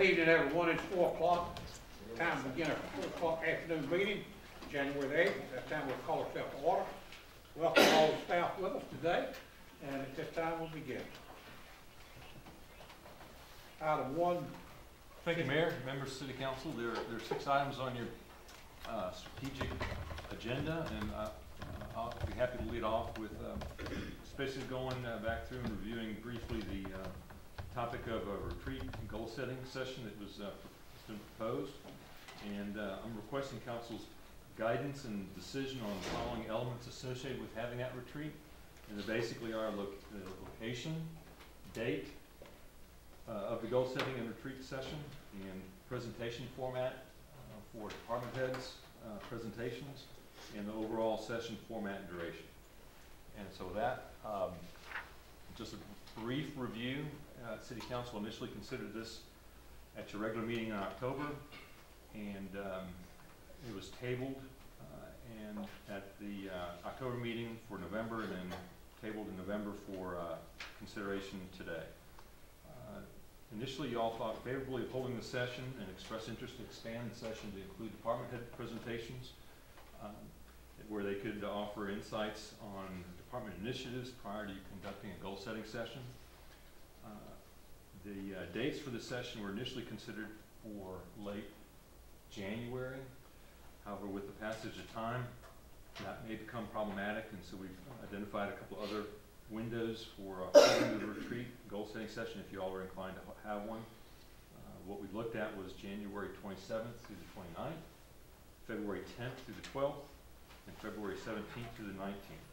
Good evening, everyone. It's four o'clock. Time to begin our four o'clock afternoon meeting, January the eighth. That time we'll call ourselves to order. Welcome all the staff with us today, and at this time we'll begin. Item one, Thank you, Mayor, members of City Council. There, there are six items on your uh, strategic agenda, and uh, I'll be happy to lead off with um, especially going uh, back through and reviewing briefly the uh, topic of a retreat and goal-setting session that was uh, been proposed. And uh, I'm requesting council's guidance and decision on the following elements associated with having that retreat. And they basically are loc- the location, date, uh, of the goal setting and retreat session and presentation format uh, for department heads, uh, presentations, and the overall session format and duration. And so that, um, just a brief review, uh, city council initially considered this at your regular meeting in October, and, um, it was tabled, uh, and at the, uh, October meeting for November, and then tabled in November for, uh, consideration today. Uh, Initially, you all thought favorably of holding the session and expressed interest to expand the session to include department head presentations, um, where they could offer insights on department initiatives prior to conducting a goal-setting session. Uh, The uh, dates for the session were initially considered for late January. However, with the passage of time, that may become problematic, and so we've identified a couple other windows for uh, holding the retreat goal-setting session, if you all are inclined to have one. Uh, What we looked at was January twenty-seventh through the 29th, February tenth through the twelfth, and February seventeenth through the nineteenth.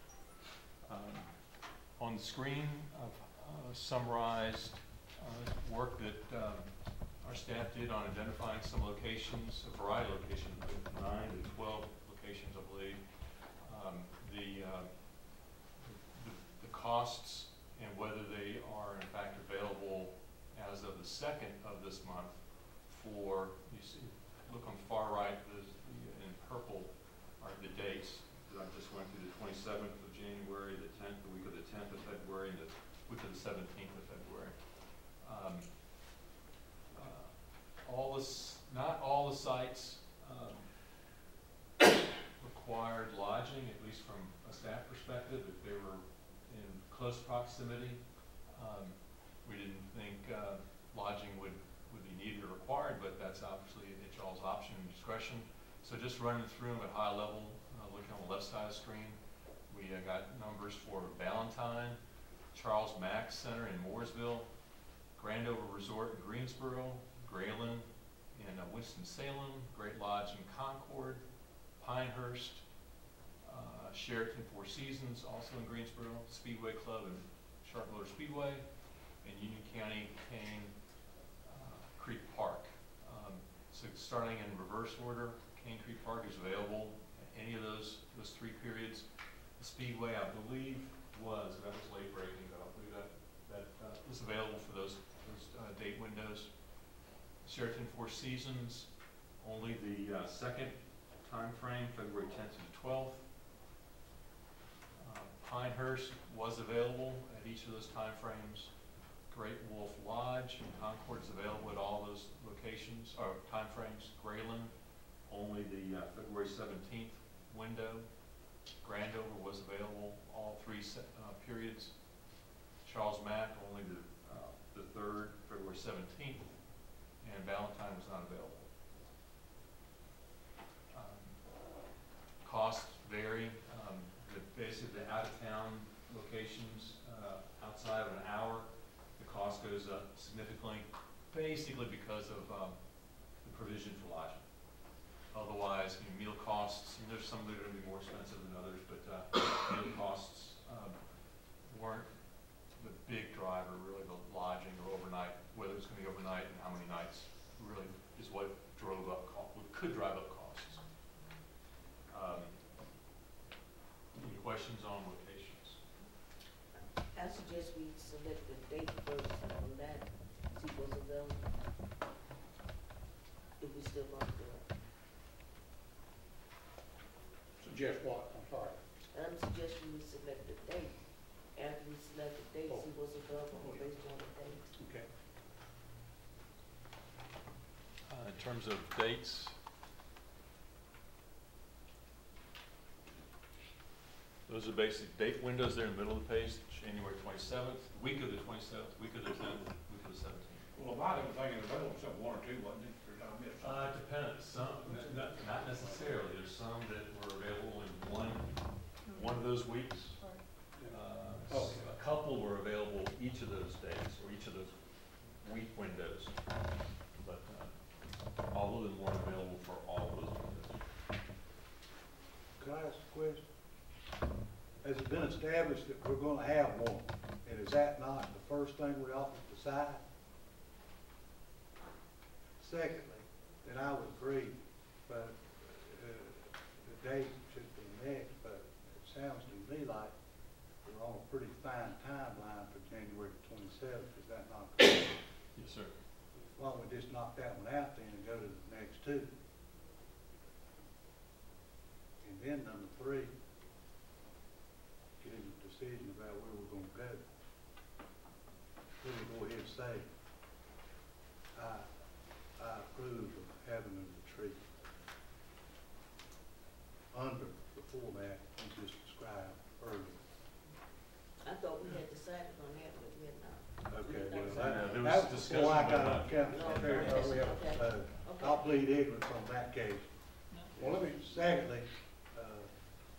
On the screen, I've uh, summarized uh, work that um, our staff did on identifying some locations, a variety of locations, nine to twelve locations, I believe. Um, The, uh, the- the costs and whether they are in fact available as of the second of this month for, you see, look on the far right, there's the, in purple are the dates that I just went through, the twenty-seventh of January, the tenth, the week of the tenth of February, and the week of the seventeenth of February. Um, uh, All this, not all the sites, um, at least from a staff perspective, if they were in close proximity. Um, We didn't think uh, lodging would, would be needed or required, but that's obviously at y'all's option and discretion. So just running through them at high level, uh, looking on the left side of the screen, we uh, got numbers for Ballantyne, Charles Mack Center in Mooresville, Grandover Resort in Greensboro, Graylyn in uh, Winston-Salem, Great Lodge in Concord, Pinehurst, Sheraton Four Seasons, also in Greensboro, Speedway Club and Sharp Motor Speedway, and Union County Cane uh, Creek Park. Um, so starting in reverse order, Cane Creek Park is available at any of those, those three periods. The Speedway, I believe, was, that was late breaking, but I believe that, that uh, was available for those, those uh, date windows. Sheraton Four Seasons, only the uh, second time frame, February 10th to the 12th. Pinehurst was available at each of those time frames. Great Wolf Lodge and Concord is available at all those locations, or time frames. Graylyn, only the uh, February seventeenth window. Grandover was available all three uh, periods. Charles Mack, only the, uh, the third, February seventeenth, and Ballantyne was not available. Um, Costs vary, um, the, basically out-of-town locations, uh, outside of an hour, the cost goes up significantly, basically because of, um, the provision for lodging. Otherwise, you know, meal costs, there's some that are gonna be more expensive than others, but, uh, meal costs, um, weren't the big driver, really the lodging or overnight, whether it's gonna be overnight and how many nights, really is what drove up, co- what could drive up costs. Um, Any questions on locations? I suggest we select the date first on that, see what's available. If we still want to do it. suggest what? I'm sorry. I'm suggesting we select the date. After we select the date, see what's available oh. based on the date. Okay. Uh, in terms of dates, those are basic date windows there in the middle of the page, January twenty-seventh, week of the twenty-seventh, week of the tenth, week of the seventeenth. Well, a lot of everything in the middle, except one or two, wasn't it? Or did I miss something? Uh, it depends, some, not, not necessarily, there's some that were available in one, one of those weeks. Uh, s- Okay. A couple were available each of those days, or each of those week windows. But, uh, all of them weren't available for all of those windows. Can I ask a question? Has it been established that we're gonna have one? And is that not the first thing we ought to decide? Secondly, then I would agree, but, uh, the date should be next, but it sounds to me like we're on a pretty fine timeline for January twenty-seventh, is that not correct? Yes, sir. Why don't we just knock that one out then and go to the next two? And then number three, decision about where we're gonna go. Then we go ahead and say, I, I approve of having a retreat under the format you just described earlier. I thought we had decided on that, but we had not. Okay, Yeah, well, there that, was that was discussion before I about got that. on council. No, Fair no, enough. okay. So, Okay. I'll plead ignorance on that case. Well, let me, Secondly, uh,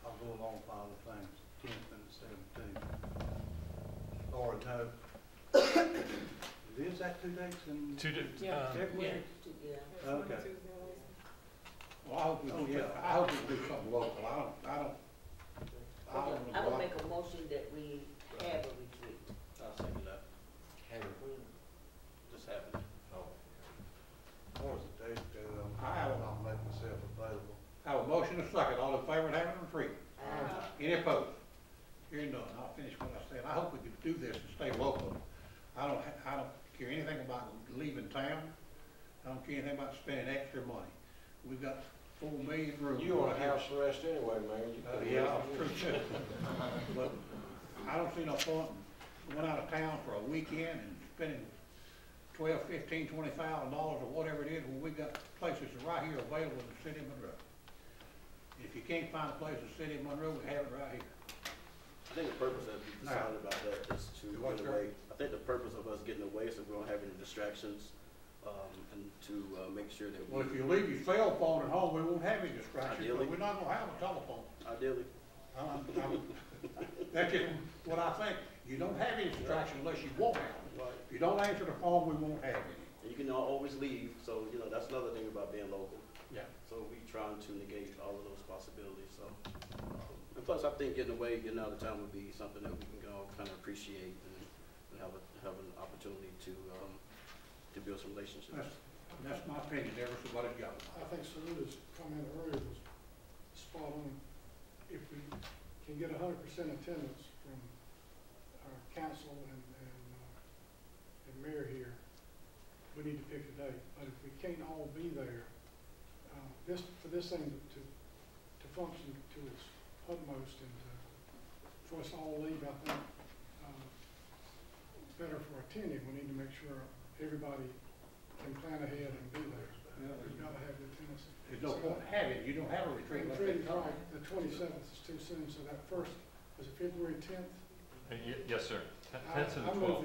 I'll go along with other things, tenth and the seventeenth. Or no. Is that two dates in Two, di- Yeah. um, February? Yeah. Okay. well, I hope we, Oh, do- yeah. I hope we do something local. I don't, I don't, I don't. Okay, I would make a motion that we have a retreat. I'll second that. Just happened. What was the date, uh, I have- I'll make myself available. Have a motion and a second. All in favor of having a retreat? Any opposed? Hearing none, I'll finish what I said. I hope we could do this and stay local. I don't, I don't care anything about leaving town. I don't care anything about spending extra money. We've got four million rooms. You want a house arrest anyway, Mayor. You Uh, yeah, true too. But I don't see no point in going out of town for a weekend and spending twelve, fifteen, twenty thousand dollars or whatever it is when we got places right here available in the city of Monroe. If you can't find a place in the city of Monroe, we have it right here. I think the purpose of deciding about that is to get away. I think the purpose of us getting away is so we don't have any distractions, um, and to, uh, make sure that Well, if you leave your cell phone at home, we won't have any distractions, but Ideally. we're not gonna have a telephone. ideally, I'm- That's just what I think. You don't have any distraction unless you won't right, If you don't answer the phone, we won't have any. and you can always leave, so, you know, that's another thing about being local. Yeah. So we trying to negate all of those possibilities, so. And plus, I think getting away, getting out of town would be something that we can all kind of appreciate and, and have a, have an opportunity to, um, to build some relationships. That's, that's my opinion, never somebody's got it. I think Surluta's comment earlier was spot on. If we can get hundred percent attendance from our council and, and, uh, and mayor here, we need to pick a date. But if we can't all be there, uh, this, for this thing to, to function to its utmost and to, for us all leave, I think, uh, better for attending. We need to make sure everybody can plan ahead and be there. Yeah, We've got to have the attendance. There's no point in having it. You don't have a retreat. The retreat. The 27th is too soon, so that first, is it February 10th? Uh, yes, sir. 10th and the 12th.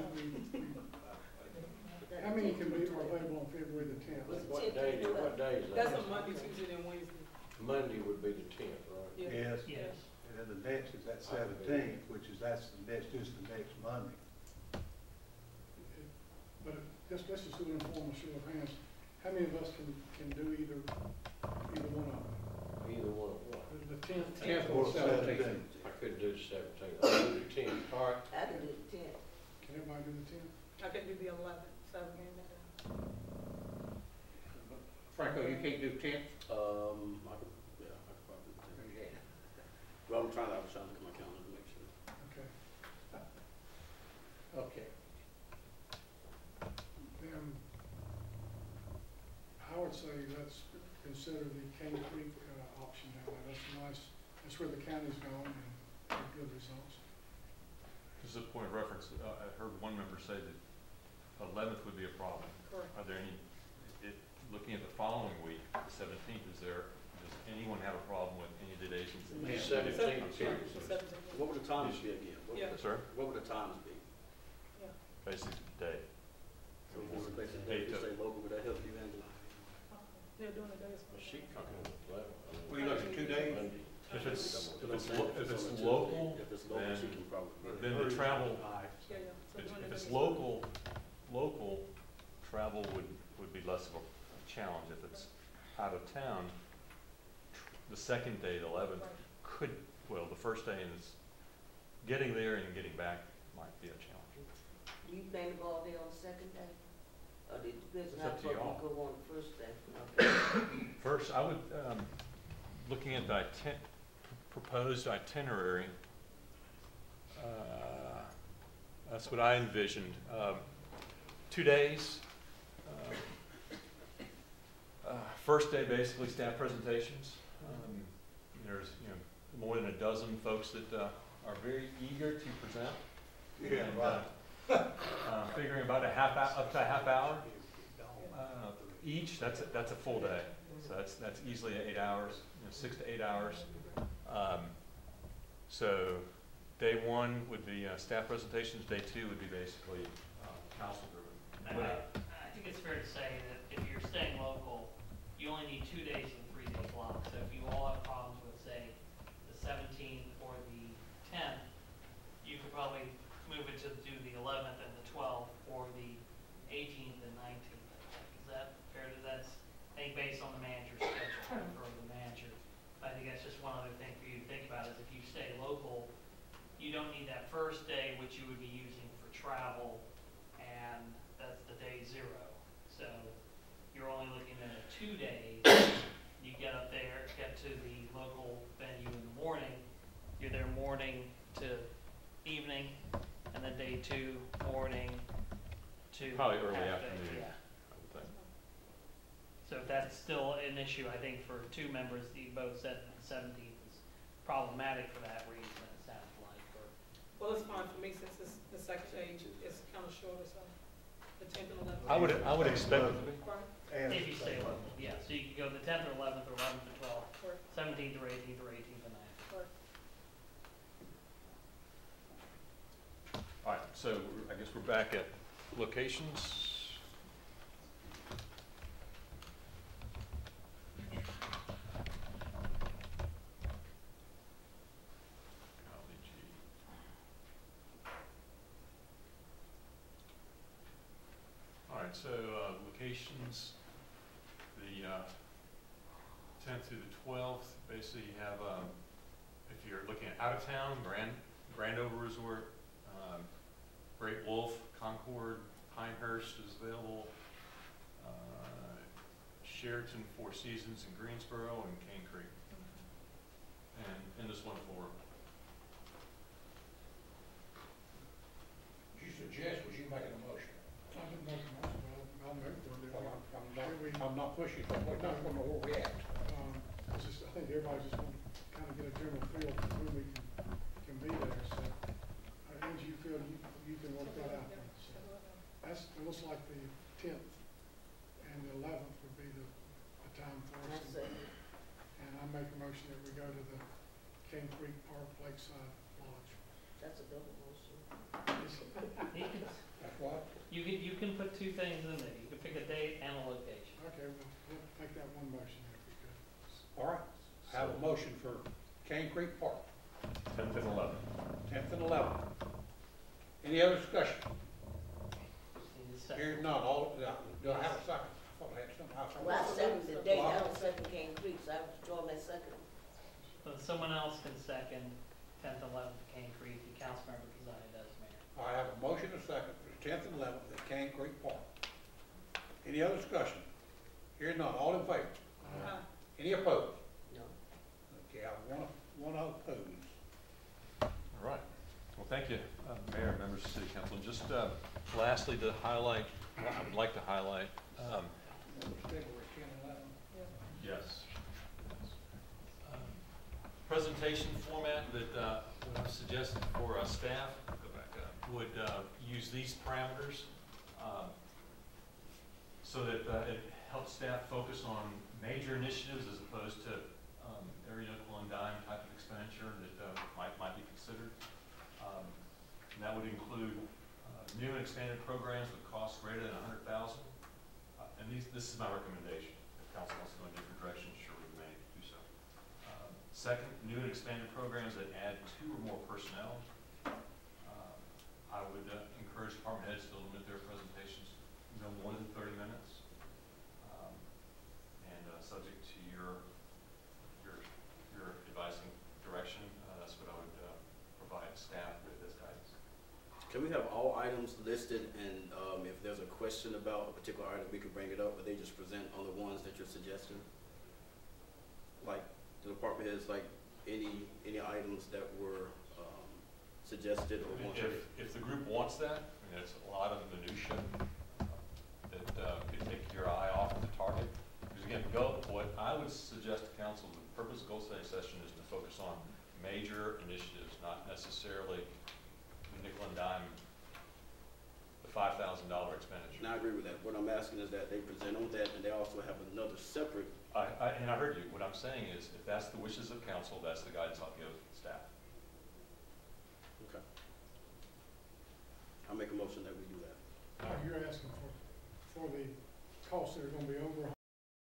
How many can be available on February the 10th? What day, what day is that? That's a Monday, Tuesday, and Wednesday. Monday would be the 10th, Yes. Yes. And then the next is that seventeenth, which is, that's the next, just the next Monday. But let's, just an informal show of hands. How many of us can, can do either, either one of them? Either one of what? The- tenth. Tenth or seventeenth. I couldn't do the seventeenth, I could do the tenth. All right, I can do the tenth. Can everybody do the tenth? I can do the eleventh, so again, Franco, you can't do tenth? um, well, I'm trying to, I was trying to look at my calendar to make sure. Okay. Okay. Then, I would say let's consider the Cane Creek, uh, option down there. That's nice. That's where the county's gone and had good results. Just a point of reference, uh, I heard one member say that eleventh would be a problem. Correct. Are there any, it, looking at the following week, the Seventeenth, Seventeenth, of the seventeenth. What would the times be again? What would- Yeah. Sir, What would the times be? basically day. So if we replace it, Day if you to- say local, would that help you, Angela? They're doing the days. Well, she talking eleven. I mean, What you looking, two days? Monday. If it's, if it's, lo- if it's local, If it's local, she then- can probably. then the travel, Aye. Yeah, yeah. So if doing if it's days. local, local, travel would, would be less of a challenge. If it's out of town, tr- the second day, the eleventh, could, well, the first day is, getting there and getting back might be a challenge. Do you plan to go all day on the second day? Or did the business It's how up to far y'all. go on the first day? Okay. First, I would, um, looking at the iten- proposed itinerary, uh, that's what I envisioned. Um, Two days. um, uh, First day, basically staff presentations. Um, There's, you know, more than a dozen folks that uh, are very eager to present. Yeah, And, right. uh, uh, Figuring about a half, hou- up to a half hour uh, each, that's, a- that's a full day. So that's, that's easily eight hours, you know, six to eight hours. Um, So day one would be uh, staff presentations, day two would be basically uh, council driven. I, I- I think it's fair to say that if you're staying local, you only need two days in a three-day block. So if you all have problems with, say, the seventeenth or the tenth, you could probably move it to do the eleventh and the twelfth, or the eighteenth and nineteenth. Is that fair to, that's, I think based on the manager's schedule, for the manager. I think that's just one other thing for you to think about, is if you stay local, you don't need that first day, which you would be using for travel, and that's the day zero. So you're only looking at a two day, you get up there, get to the local venue in the morning, you're there morning to evening, and then day two, morning to. Probably early half day, afternoon. Yeah. I would think. So if that's still an issue, I think for two members, the both said the seventeenth is problematic for that reason, it sounds like, or. Well, it's fine for me since it's the second day, it's kind of shorter, so the tenth and eleventh. I would, I would expect it to be. And If you stay level, yeah, so you could go the tenth or eleventh or eleventh or twelfth, right, seventeenth or eighteenth or eighteenth and ninth. right. All right, so I guess we're back at locations. So uh, locations, the uh, tenth through the twelfth, basically you have, um, if you're looking at out of town, Grand, Grandover Resort, um, Great Wolf, Concord, Pinehurst is available, uh, Sheraton, Four Seasons in Greensboro, and Cane Creek. And, and this wonderful room. You suggest, was you making a motion? I didn't make a motion, but I'll, I'll move for it. Well, I'm, I'm not, Should we- I'm not pushing, but we're not gonna where we at. Um, it's just, I think everybody just want to kind of get a general feel for who we can, can be there, so. Uh, Angie, you feel you, you can work that out, so. That's, it looks like the tenth and the eleventh would be the, the time for us. say, And I make a motion that we go to the Cane Creek Park Lakeside Lodge. that's a double motion. You can, That's what? you can, you can put two things in there, you can pick a date and a location. Okay, well, we'll take that one motion, that'd be. All right, I have a motion for Cane Creek Park, Tenth and eleventh. tenth and eleventh. Any other discussion? Just need. Hearing none, all, do I have a second? I thought I had something else. Well, I second the date, I don't second Cane Creek, so I withdraw my second. So someone else can second tenth, eleventh, Cane Creek, the council member presided as mayor. I have a motion and a second for the tenth and eleventh at Cane Creek Park. Any other discussion? Hearing none, all in favor? Uh, Any opposed? No. Okay, I have one, one opposed. All right. Well, thank you, uh, Mayor, members of the City Council. And just uh, lastly, to highlight, I would like to highlight, um, February ten and eleven. Yes. Um, Presentation format that uh, I've suggested for uh, staff, go back up, would uh, use these parameters um, so that uh, it helps staff focus on major initiatives as opposed to um, every nickel and dime type of expenditure that, uh, might, might be considered. Um, and that would include, uh, new and expanded programs with costs greater than a hundred thousand. Uh, and these, this is my recommendation. If council wants to go in a different direction, sure, we may do so. Um, Second, new and expanded programs that add two or more personnel. Uh, I would uh, encourage department heads to limit their presentations no more than thirty minutes. Um, And, uh, subject to your, your, your advising direction, uh, that's what I would, uh, provide staff with as guidance. Can we have all items listed and, um, if there's a question about a particular item, we can bring it up, but they just present on the ones that you're suggesting? Like, the department has, like, any, any items that were, um, suggested or I mean, wanted? If, if the group wants that, I mean, it's a lot of minutia that uh, could take your eye off the target. Because again, go, what I would suggest to council, the purpose of goal setting session is to focus on major initiatives, not necessarily nickel and dime, the five thousand dollar expenditure. And I agree with that. What I'm asking is that they present on that and they also have another separate, I, I, and I heard you, what I'm saying is, if that's the wishes of council, that's the guidance I'll give staff. okay. I'll make a motion that we do that. Now, you're asking for, for the costs that are gonna be over a